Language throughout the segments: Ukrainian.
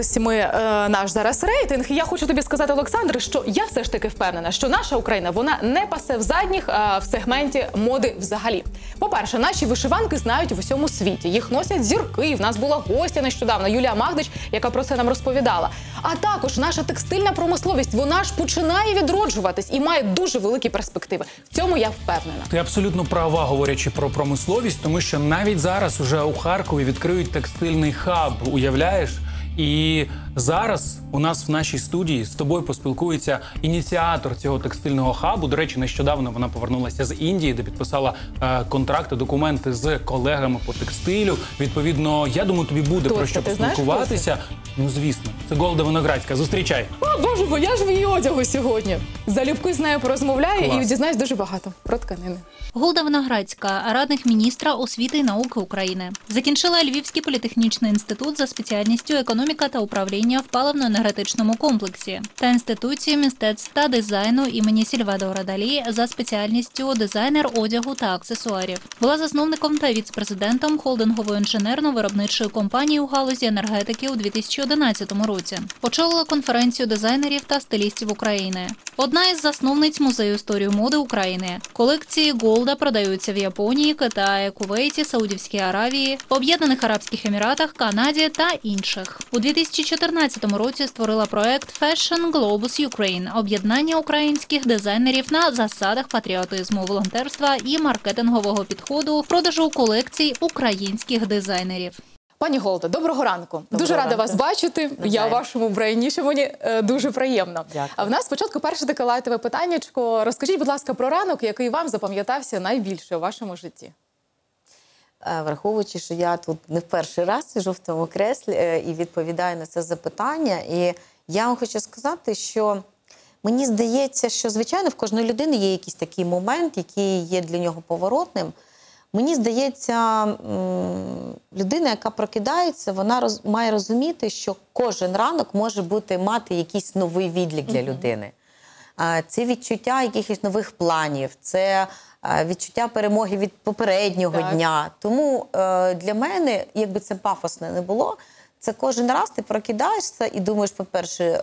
подивились ми е, наш зараз рейтинг. Я хочу тобі сказати, Олександр, що я все ж таки впевнена, що наша Україна вона не пасе в задніх е, в сегменті моди взагалі. По-перше, наші вишиванки знають в усьому світі. Їх носять зірки. В нас була гостя нещодавно Юлія Магдич, яка про це нам розповідала. А також наша текстильна промисловість вона ж починає відроджуватись і має дуже великі перспективи. В цьому я впевнена. Ти абсолютно права, говорячи про промисловість, тому що навіть зараз уже у Харкові відкриють текстильний хаб. Уявляєш? І зараз у нас в нашій студії з тобою поспілкується ініціатор цього текстильного хабу. До речі, нещодавно вона повернулася з Індії, де підписала е, контракти, документи з колегами по текстилю. Відповідно, я думаю, тобі буде Хто про це? що Ти знаєш, поспілкуватися. Ну звісно, це Голда Виноградська. Зустрічай. О, боже, бо я ж в її одягу сьогодні. Залюбки з нею порозмовляю Клас. і дізнаюсь дуже багато про тканини. Голда Виноградська, радник міністра освіти і науки України, закінчила Львівський політехнічний інститут за спеціальністю економіка та управління в паливно-енергетичному комплексі та інституцію мистецтв та дизайну імені Сільвадора Далі за спеціальністю дизайнер одягу та аксесуарів. Була засновником та віцпрезидентом холдингової інженерно-виробничої компанії у галузі енергетики у 2011 році. Очолила конференцію дизайнерів та стилістів України. Одна із засновниць музею історії моди України. Колекції Голда продаються в Японії, Китаї, Кувейті, Саудівській Аравії, Об'єднаних Арабських Еміратах, Канаді та інших. У 2014 році створила проект Fashion Globus Ukraine – об'єднання українських дизайнерів на засадах патріотизму, волонтерства і маркетингового підходу в продажу колекцій українських дизайнерів. Пані Голда, доброго ранку. дуже рада ранку. вас бачити. Я Навзаєм. у вашому вбранні, що мені е, дуже приємно. Дякую. А в нас спочатку перше таке лайтове питаннячко. Розкажіть, будь ласка, про ранок, який вам запам'ятався найбільше у вашому житті. Е, Враховуючи, що я тут не в перший раз сижу в тому креслі е, і відповідаю на це запитання. І я вам хочу сказати, що мені здається, що звичайно в кожної людини є якийсь такий момент, який є для нього поворотним. Мені здається, людина, яка прокидається, вона роз, має розуміти, що кожен ранок може бути мати якийсь новий відлік для людини. Це відчуття якихось нових планів, це відчуття перемоги від попереднього Так. дня. Тому е, для мене, якби це пафосне не було, це кожен раз ти прокидаєшся і думаєш, по-перше, е,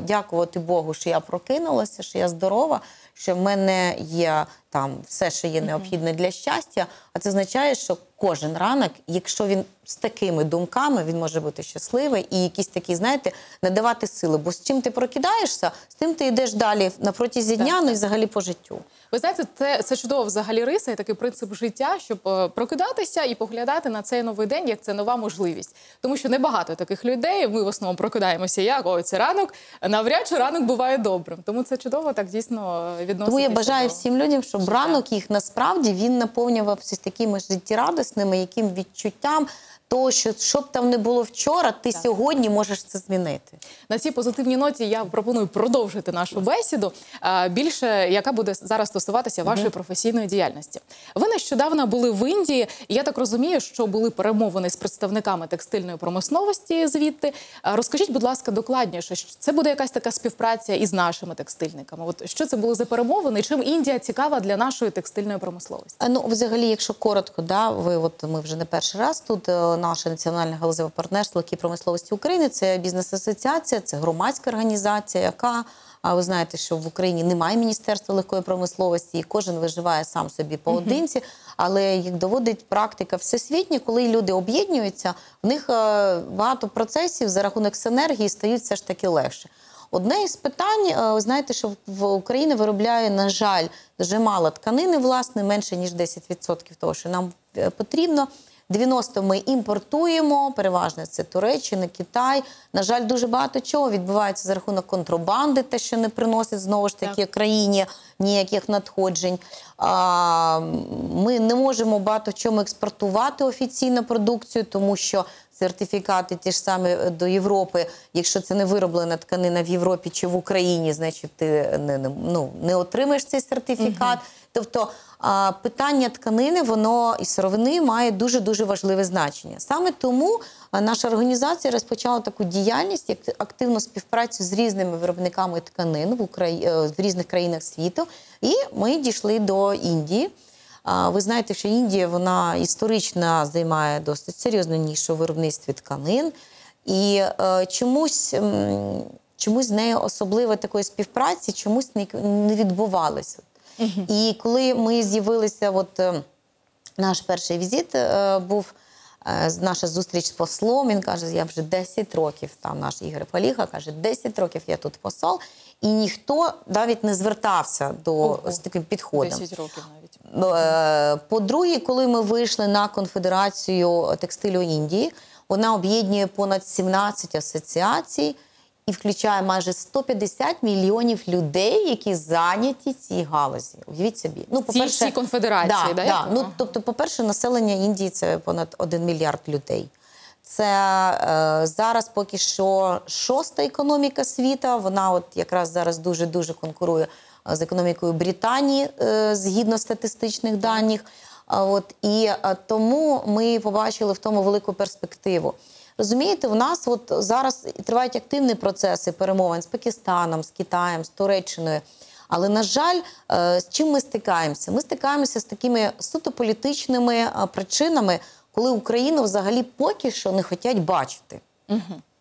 дякувати Богу, що я прокинулася, що я здорова, що в мене є там все, що є необхідне для щастя. А це означає, що кожен ранок, якщо він з такими думками, він може бути щасливий і якісь такі, знаєте, надавати сили. Бо з чим ти прокидаєшся, з тим ти йдеш далі на протязі дня, ну і взагалі по життю. Ви знаєте, це, це чудово взагалі риса і такий принцип життя, щоб е, прокидатися і поглядати на цей новий день, як це нова можливість. Тому що небагато таких людей. Ми в основному прокидаємося як ой, це ранок. Навряд чи ранок буває добрим. Тому це чудово так дійсно відноситися. Тому я бажаю всім людям, щоб життя. ранок їх насправді він наповнювався такими життєрадісними, яким відчуттям того, що що б там не було вчора, ти сьогодні можеш це змінити. На цій позитивній ноті я пропоную продовжити нашу бесіду. Більше яка буде зараз стосуватися вашої професійної діяльності. Ви нещодавно були в Індії, і я так розумію, що були перемовини з представниками текстильної промисловості звідти. Розкажіть, будь ласка, докладніше, що це буде якась така співпраця із нашими текстильниками. От що це були за перемовини? і Чим Індія цікава для нашої текстильної промисловості? А, Ну, взагалі, якщо коротко, да, ви от ми вже не перший раз тут. Наше національне галузеве партнерство легкій промисловості України це бізнес-асоціація, це громадська організація, яка а ви знаєте, що в Україні немає міністерства легкої промисловості, і кожен виживає сам собі поодинці. Але як доводить практика всесвітня, коли люди об'єднуються, в них е, багато процесів за рахунок синергії стають все ж таки легше. Одне із питань, е, ви знаєте, що в Україні виробляє, на жаль, дуже мало тканини, власне, менше ніж 10% того, що нам е, потрібно. 90 ми імпортуємо, переважно це Туреччина, Китай. На жаль, дуже багато чого відбувається за рахунок контрабанди, те, що не приносить знову ж таки країні ніяких надходжень. А, Ми не можемо багато в чому експортувати офіційну продукцію, тому що сертифікати ті ж самі до Європи, якщо це не вироблена тканина в Європі чи в Україні, значить ти не, не, ну, не отримаєш цей сертифікат. Тобто а, питання тканини, воно і сировини має дуже дуже важливе значення. Саме тому наша організація розпочала таку діяльність, як активну співпрацю з різними виробниками тканин в Украї... е, в різних країнах світу. І ми дійшли до Індії. Ви знаєте, що Індія вона історично займає досить серйозну нішу у виробництві тканин. І е, чомусь, чомусь з нею особливо такої співпраці, чомусь не, не відбувалося. І коли ми з'явилися, от е, наш перший візит е, був. Е, Наша зустріч з послом. Він каже: я вже 10 років, там наш Ігор Поліга каже, 10 років я тут посол, і ніхто навіть не звертався до Ого. з таким підходом. 10 років навіть. Е, По-друге, коли ми вийшли на конфедерацію текстилю Індії, вона об'єднує понад 17 асоціацій і включає майже 150 мільйонів людей, які зайняті цій галузі. Уявіть собі. Ну, Цій всій конфедерації, да, да, да. Ну, тобто, по-перше, населення Індії це понад 1 мільярд людей. Це е, зараз поки що шоста економіка світу. Вона от якраз зараз дуже дуже конкурує е, з економікою Британії е, згідно статистичних даних. А От і е, тому ми побачили в тому велику перспективу. Розумієте, в нас от зараз тривають активні процеси перемовин з Пакистаном, з Китаєм, з Туреччиною. Але на жаль, е, з чим ми стикаємося? Ми стикаємося з такими суто політичними е, причинами, коли Україну взагалі поки що не хочуть бачити.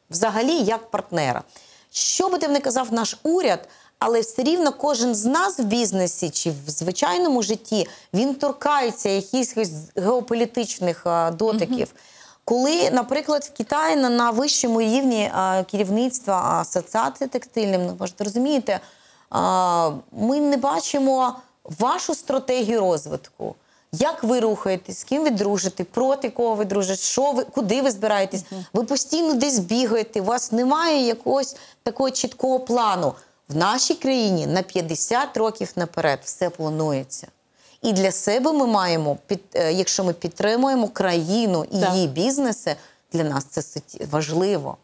Взагалі, як партнера. Що би там не казав наш уряд, але все рівно кожен з нас в бізнесі чи в звичайному житті він торкається якихось геополітичних е, дотиків. Коли, наприклад, в Китаї на, на вищому рівні керівництва асоціації текстильним, ну, ви ж розумієте, ми не бачимо вашу стратегію розвитку. Як ви рухаєтесь, з ким ви дружите, проти кого ви дружите, що ви, куди ви збираєтесь? Ви постійно десь бігаєте, у вас немає якогось такого чіткого плану. В нашій країні на 50 років наперед все планується. І для себе ми маємо, під, е, якщо ми підтримуємо країну і Так. її бізнеси, для нас це важливо.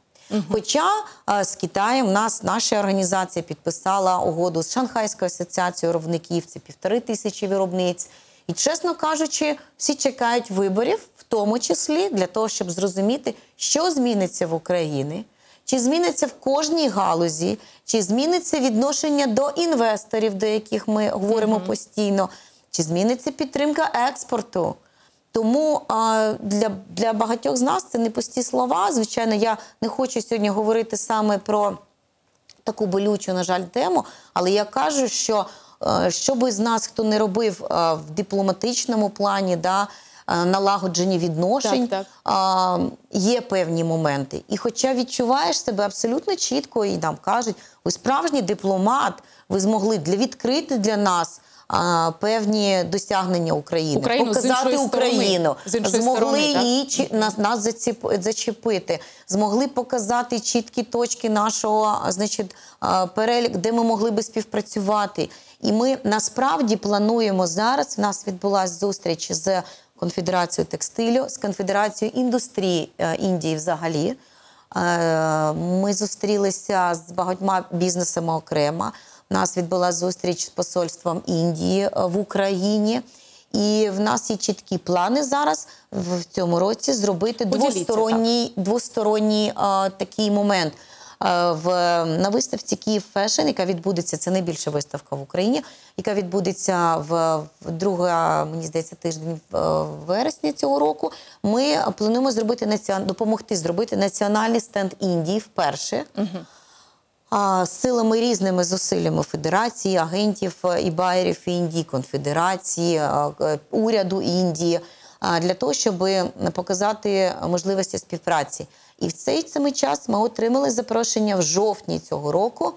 Хоча е, з Китаєм нас наша організація підписала угоду з Шанхайською асоціацією виробників, це півтори тисячі виробниць. І, чесно кажучи, всі чекають виборів, в тому числі для того, щоб зрозуміти, що зміниться в Україні, чи зміниться в кожній галузі, чи зміниться відношення до інвесторів, до яких ми говоримо постійно, чи зміниться підтримка експорту. Тому а, для, для багатьох з нас це не пусті слова. Звичайно, я не хочу сьогодні говорити саме про таку болючу, на жаль, тему, але я кажу, що е, що би з нас хто не робив е, в дипломатичному плані, да, е, налагодженні відношень, Так, а, є певні моменти. І хоча відчуваєш себе абсолютно чітко, і нам кажуть, ви справжній дипломат, ви змогли для відкрити для нас. А, Певні досягнення України, Україну з показати сторони. Україну, З змогли сторони, її чи нас, нас заціп, зачепити, змогли показати чіткі точки нашого, значить, перелік, де ми могли би співпрацювати. І ми насправді плануємо зараз. У нас відбулася зустріч з Конфедерацією текстилю, з Конфедерацією індустрії е, Індії взагалі. Е, Ми зустрілися з багатьма бізнесами окремо. У нас відбулася зустріч з посольством Індії е, в Україні. І в нас є чіткі плани зараз в цьому році зробити Поділіться, двосторонній, двосторонній е, такий момент. Е, В, на виставці Київ Fashion, яка відбудеться, це найбільша виставка в Україні, яка відбудеться в, в друга, мені здається, тиждень в вересні цього року. Ми плануємо зробити націон... допомогти зробити національний стенд Індії вперше. А, силами різними зусиллями Федерації, агентів е, і байерів Індії, Конфедерації, е, е, уряду Індії для того, щоб показати можливості співпраці. І в цей самий час ми отримали запрошення в жовтні цього року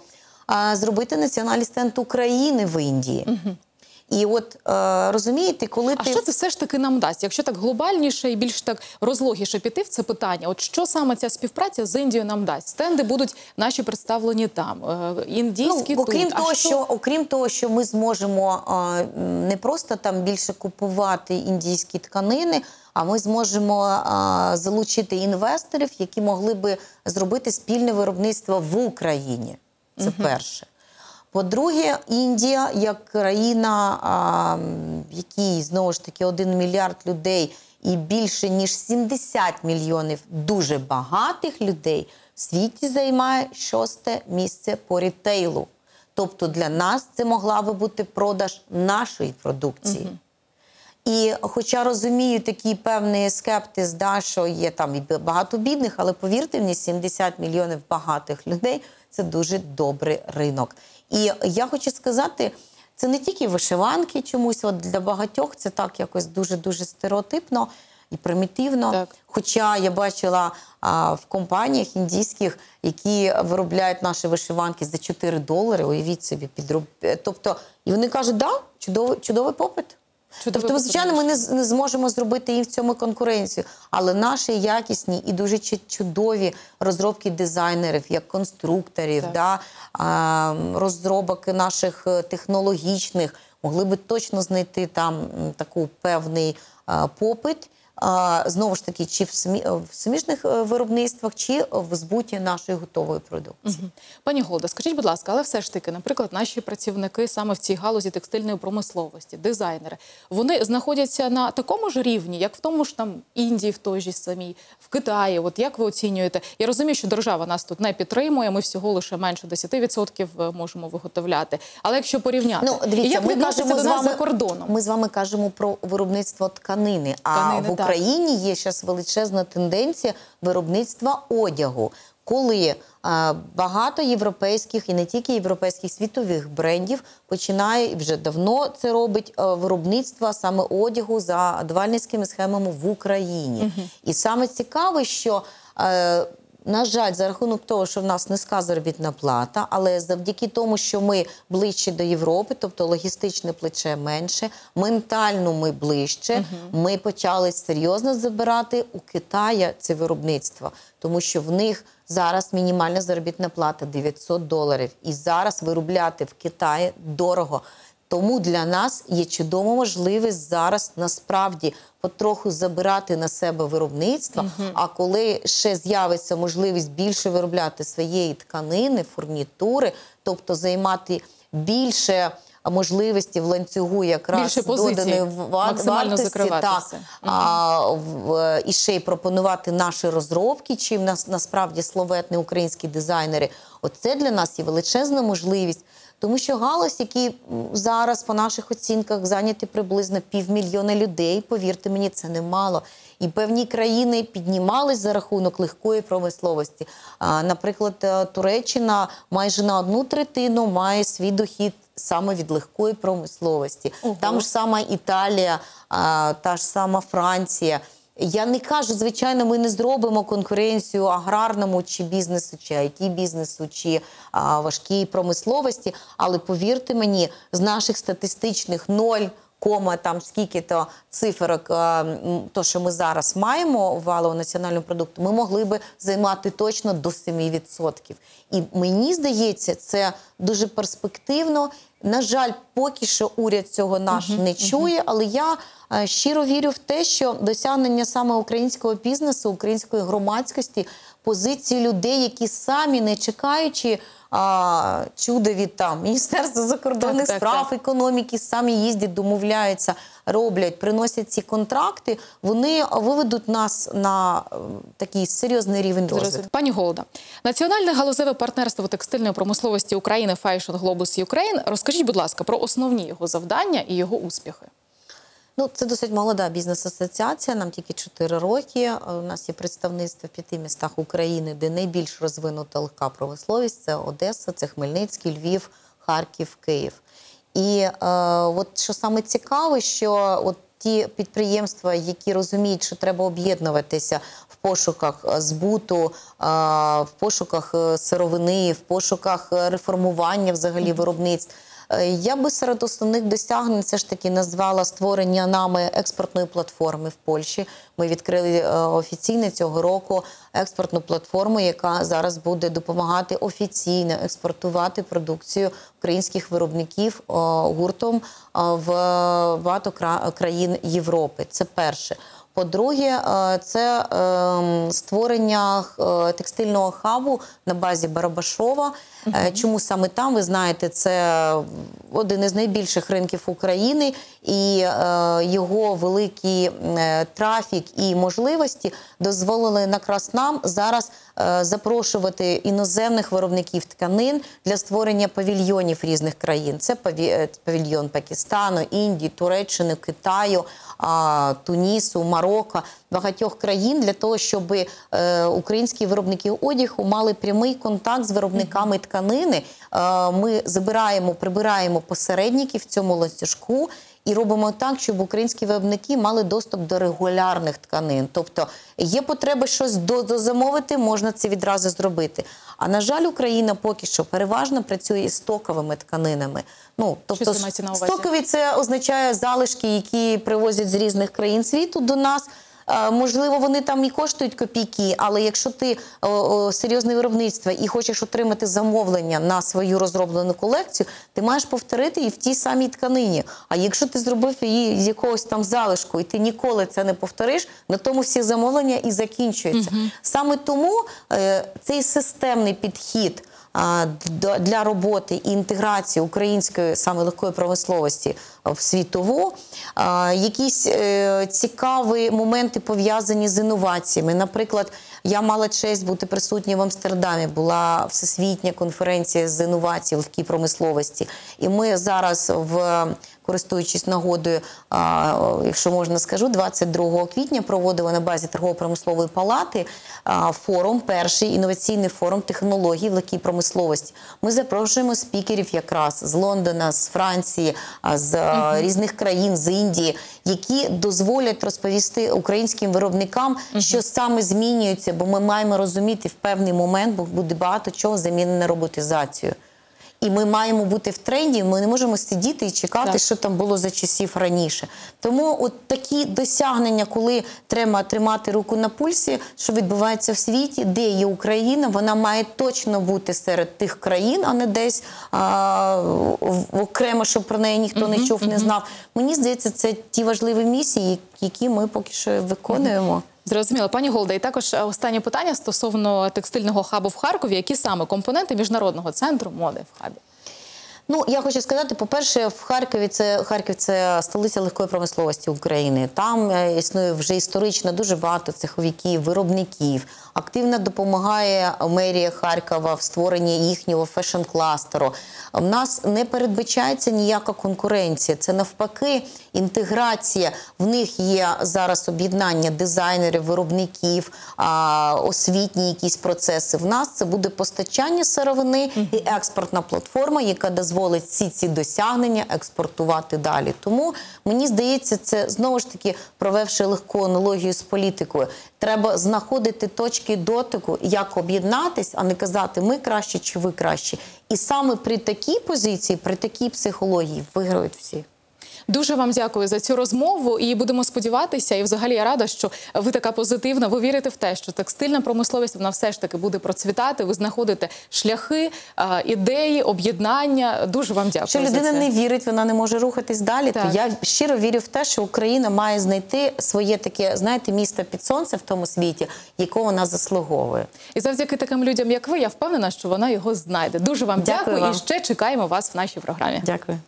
зробити національний стенд України в Індії. І от е, розумієте, коли А ти що це все ж таки нам дасть? Якщо так глобальніше і більш так розлогіше піти в це питання, от що саме ця співпраця з Індією нам дасть? Стенди будуть наші представлені там, е, індійські ну, окрім тут. того, а що... окрім того, що ми зможемо м, не просто там більше купувати індійські тканини, а ми зможемо а, залучити інвесторів, які могли би зробити спільне виробництво в Україні. Це перше. По-друге, Індія як країна, а, в якій знову ж таки один мільярд людей і більше ніж 70 мільйонів дуже багатих людей в світі займає шосте місце по рітейлу. Тобто для нас це могла би бути продаж нашої продукції. І хоча розумію такий певний скептиз, да, що є там і багато бідних, але повірте мені, 70 мільйонів багатих людей це дуже добрий ринок. І я хочу сказати, це не тільки вишиванки чомусь, от для багатьох це так якось дуже-дуже стереотипно і примітивно. Так. Хоча я бачила а, в компаніях індійських, які виробляють наші вишиванки за 4 долари, уявіть собі, підроб... Тобто, і вони кажуть, да, чудовий, чудовий попит. Тобто, звичайно, ми не, не зможемо зробити їм в цьому конкуренцію, але наші якісні і дуже чудові розробки дизайнерів, як конструкторів, Так. да, а, розробок наших е, технологічних, могли би точно знайти там таку певний а, попит. Знову ж таки, чи в, смі... в сміжних е, виробництвах, чи в збуті нашої готової продукції. Пані Голда, скажіть, будь ласка, але все ж таки, наприклад, наші працівники саме в цій галузі текстильної промисловості, дизайнери, вони знаходяться на такому ж рівні, як в тому ж там Індії, в той же самій, в Китаї. От як ви оцінюєте? Я розумію, що держава нас тут не підтримує. Ми всього лише менше 10% можемо виготовляти. Але якщо порівняти, Ну, і як ми кажемо з вами за кордоном? Ми з вами кажемо про виробництво тканини. А в. Україні є зараз величезна тенденція виробництва одягу. Коли е, багато європейських і не тільки європейських світових брендів починає вже давно це робить е, виробництво саме одягу за адвальницькими схемами в Україні. І саме цікаве, що е, на жаль, за рахунок того, що в нас низька заробітна плата, але завдяки тому, що ми ближче до Європи, тобто логістичне плече менше, ментально ми ближче, ми почали серйозно забирати у Китая це виробництво, тому що в них зараз мінімальна заробітна плата 900 доларів. І зараз виробляти в Китаї дорого. Тому для нас є чудова можливість зараз насправді потроху забирати на себе виробництво. А коли ще з'явиться можливість більше виробляти своєї тканини, фурнітури, тобто займати більше можливості в ланцюгу якраз Більше позицій, доданої вартості, так, а, в, і ще й пропонувати наші розробки, чим нас насправді славетні українські дизайнери. Оце для нас є величезна можливість. Тому що галузь, які зараз по наших оцінках зайняті приблизно півмільйона людей, повірте мені, це немало. І певні країни піднімались за рахунок легкої промисловості. Наприклад, е, Туреччина майже на одну третину має свій дохід саме від легкої промисловості. Ого. Там ж сама Італія, та ж сама Франція. Я не кажу, звичайно, ми не зробимо конкуренцію аграрному чи бізнесу, чи it бізнесу, чи а, важкій промисловості. Але повірте мені, з наших статистичних 0, кома там скільки-то циферок, то, що ми зараз маємо валового національного продукту, ми могли би займати точно до 7%. І мені здається, це дуже перспективно. На жаль, поки що уряд цього наш не чує, але я е, щиро вірю в те, що досягнення саме українського бізнесу, української громадськості, позиції людей, які самі не чекаючи а, чуда від там Міністерства закордонних Так, справ, так. економіки, самі їздять, домовляються, роблять, приносять ці контракти, вони виведуть нас на такий серйозний рівень розвитку. Пані Голда, національне галузеве партнерство текстильної промисловості України Fashion Globus Ukraine. Розкажіть, будь ласка, про основні його завдання і його успіхи. Ну, це досить молода бізнес-асоціація. Нам тільки 4 роки. Е, У нас є представництво в п'яти містах України, де найбільш розвинута легка промисловість. Це Одеса, це Хмельницький, Львів, Харків, Київ. І е, от що саме цікаве, що от ті підприємства, які розуміють, що треба об'єднуватися в пошуках е, збуту, е, в пошуках е, сировини, в пошуках реформування взагалі виробництв. Е, Я би серед основних досягнень все ж таки назвала створення нами експортної платформи в Польщі. Ми відкрили е, офіційно цього року експортну платформу, яка зараз буде допомагати офіційно експортувати продукцію українських виробників е, гуртом в багато країн Європи. Це перше. По-друге, е, це ем, створення е, текстильного хабу на базі Барабашова. Е, Чому саме там? Ви знаєте, це один із найбільших ринків України, і його великий трафік і можливості дозволили якраз нам зараз запрошувати іноземних виробників тканин для створення павільйонів різних країн. Це е, павільйон Пакистану, Індії, Туреччини, Китаю, Тунісу, Марокко, багатьох країн для того, щоб е, українські виробники одягу мали прямий контакт з виробниками тканини. Е, ми забираємо, прибираємо посередників в цьому ланцюжку. І робимо так, щоб українські виробники мали доступ до регулярних тканин. Тобто є потреба щось до- дозамовити, можна це відразу зробити. А на жаль, Україна поки що переважно працює із стоковими тканинами. Ну тобто це на увазі? стокові це означає залишки, які привозять з різних країн світу до нас. Е, Можливо, вони там і коштують копійки, але якщо ти серйозне виробництво і хочеш отримати замовлення на свою розроблену колекцію, ти маєш повторити її в тій самій тканині. А якщо ти зробив її з якогось там залишку, і ти ніколи це не повториш, на тому всі замовлення і закінчуються. Саме тому е, цей системний підхід для роботи і інтеграції української саме легкої промисловості в світову. Якісь е, цікаві моменти пов'язані з інноваціями. Наприклад, я мала честь бути присутня в Амстердамі. Була всесвітня конференція з інновацій в легкій промисловості. І ми зараз в користуючись нагодою, якщо можна скажу, 22 квітня проводили на базі торгово-промислової палати форум, перший інноваційний форум технологій в легкій промисловості. Ми запрошуємо спікерів якраз з Лондона, з Франції, а, з різних країн, з Індії, які дозволять розповісти українським виробникам, що саме змінюється, бо ми маємо розуміти в певний момент, бо буде багато чого замінено роботизацією. І ми маємо бути в тренді. Ми не можемо сидіти і чекати, Так. що там було за часів раніше. Тому от такі досягнення, коли треба тримати руку на пульсі, що відбувається в світі, де є Україна, вона має точно бути серед тих країн, а не десь а, в- окремо, щоб про неї ніхто не чув, не знав. Мені здається, це ті важливі місії, які ми поки що виконуємо. Зрозуміло, пані Голда, і також е, останнє питання стосовно текстильного хабу в Харкові. Які саме компоненти міжнародного центру моди в хабі? Ну, я хочу сказати, по-перше, в Харкові це Харків це столиця легкої промисловості України. Там е, існує вже історично дуже багато цеховиків, виробників. Активно допомагає мерія Харкова в створенні їхнього fashion-кластеру. У нас не передбачається ніяка конкуренція. Це навпаки інтеграція. В них є зараз об'єднання дизайнерів, виробників, освітні якісь процеси. В нас це буде постачання сировини і експортна платформа, яка дозволить всі ці досягнення експортувати далі. Тому мені здається, це знову ж таки провівши легку аналогію з політикою. Треба знаходити точки дотику, як об'єднатись, а не казати ми краще чи ви краще. І саме при такій позиції, при такій психології виграють всі. Дуже вам дякую за цю розмову і будемо сподіватися. І взагалі я рада, що ви така позитивна. Ви вірите в те, що текстильна промисловість вона все ж таки буде процвітати. Ви знаходите шляхи, ідеї, об'єднання. Дуже вам дякую. За людина це. не вірить, вона не може рухатись далі. Так. То я щиро вірю в те, що Україна має знайти своє таке, знаєте, місто під сонцем в тому світі, якого вона заслуговує. І завдяки таким людям, як ви, я впевнена, що вона його знайде. Дуже вам Дякую дякую, вам. і ще чекаємо вас в нашій програмі. Дякую.